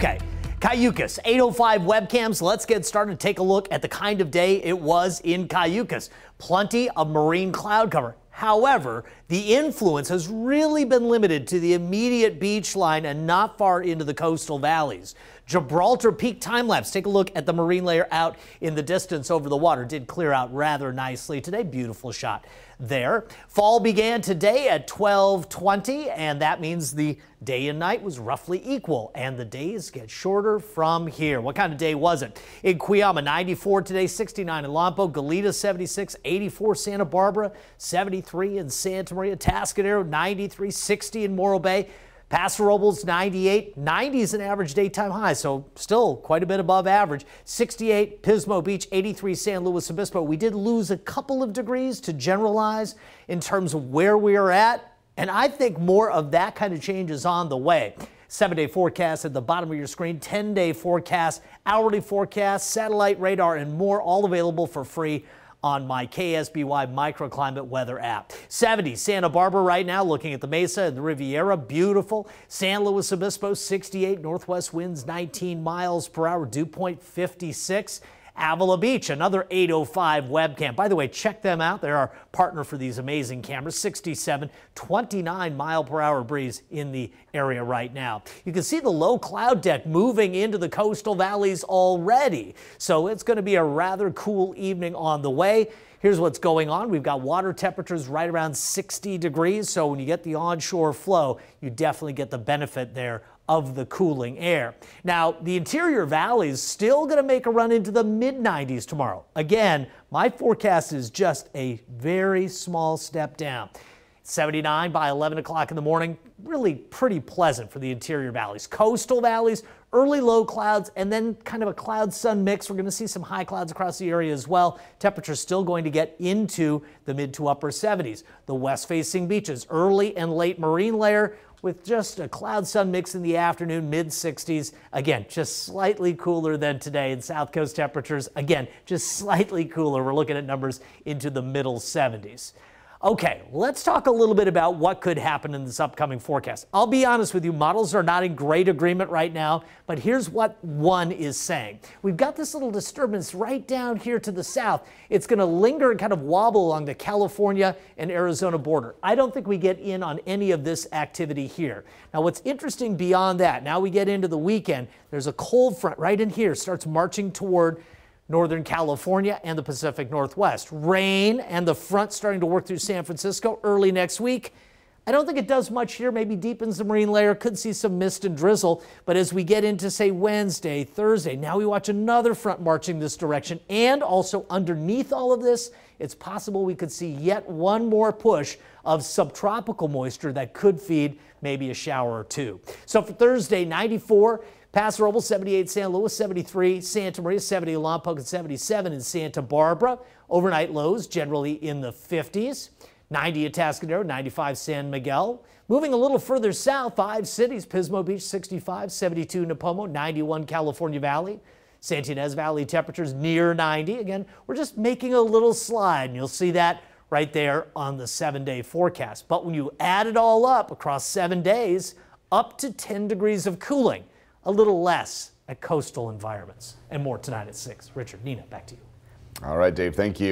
Okay. Cayucos, 805 webcams. Let's get started. Take a look at the kind of day it was in Cayucos. Plenty of marine cloud cover. However, the influence has really been limited to the immediate beach line and not far into the coastal valleys. Gibraltar Peak time lapse. Take a look at the marine layer out in the distance over the water. Did clear out rather nicely today. Beautiful shot there. Fall began today at 1220, and that means the day and night was roughly equal, and the days get shorter from here. What kind of day was it? In Cuyama, 94 today, 69 in Lompoc, Goleta, 76, 84 Santa Barbara, 73 in Santa Maria, Atascadero, 93, 60 in Morro Bay. Paso Robles 98, 90 is an average daytime high, so still quite a bit above average. 68 Pismo Beach, 83 San Luis Obispo. We did lose a couple of degrees to generalize in terms of where we are at, and I think more of that kind of change is on the way. Seven day forecast at the bottom of your screen, 10 day forecast, hourly forecast, satellite radar, and more, all available for free on my KSBY microclimate weather app. 70 Santa Barbara right now, looking at the Mesa and the Riviera, beautiful. San Luis Obispo 68, northwest winds 19 miles per hour, dew point 56. Avila Beach, another 805 webcam. By the way, check them out. They're our partner for these amazing cameras. 67, 29 mile per hour breeze in the area right now. You can see the low cloud deck moving into the coastal valleys already. So it's going to be a rather cool evening on the way. Here's what's going on. We've got water temperatures right around 60 degrees. So when you get the onshore flow, you definitely get the benefit there of the cooling air. Now, the interior valley is still going to make a run into the mid 90s tomorrow. Again, my forecast is just a very small step down. 79 by 11 o'clock in the morning. Really pretty pleasant for the interior valleys. Coastal valleys, early low clouds, and then kind of a cloud sun mix. We're going to see some high clouds across the area as well. Temperatures still going to get into the mid to upper 70s. The west facing beaches, early and late marine layer with just a cloud sun mix in the afternoon, mid 60s. Again, just slightly cooler than today. And South Coast temperatures, again, just slightly cooler. We're looking at numbers into the middle 70s. Okay, let's talk a little bit about what could happen in this upcoming forecast. I'll be honest with you, models are not in great agreement right now, but here's what one is saying. We've got this little disturbance right down here to the south. It's going to linger and kind of wobble along the California and Arizona border. I don't think we get in on any of this activity here. Now, what's interesting beyond that, now we get into the weekend, there's a cold front right in here, starts marching toward Northern California and the Pacific Northwest. Rain and the front starting to work through San Francisco early next week. I don't think it does much here, maybe deepens the marine layer, could see some mist and drizzle. But as we get into, say, Wednesday, Thursday, now we watch another front marching this direction. And also underneath all of this, it's possible we could see yet one more push of subtropical moisture that could feed maybe a shower or two. So for Thursday, 94. Paso Robles 78, San Luis 73, Santa Maria 70, Lompoc and 77 in Santa Barbara. Overnight lows generally in the 50s. 90 at Atascadero, 95 San Miguel. Moving a little further south, five cities, Pismo Beach 65, 72 Nipomo, 91 California Valley. Santa Ynez Valley temperatures near 90. Again, we're just making a little slide, and you'll see that right there on the seven day forecast. But when you add it all up across seven days, up to 10 degrees of cooling a little less at coastal environments. And more tonight at 6. Richard, Nina, back to you. All right, Dave, thank you.